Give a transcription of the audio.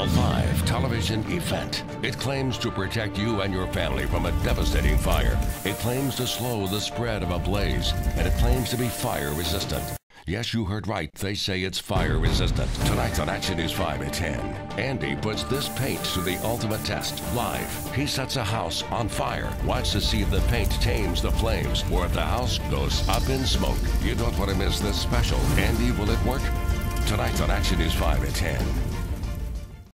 A live television event. It claims to protect you and your family from a devastating fire. It claims to slow the spread of a blaze, and it claims to be fire resistant. Yes, you heard right. They say it's fire resistant. Tonight on Action News 5 at 10, Andy puts this paint to the ultimate test live. He sets a house on fire, wants to see if the paint tames the flames, or if the house goes up in smoke. You don't want to miss this special. Andy, will it work? Tonight on Action News 5 at 10.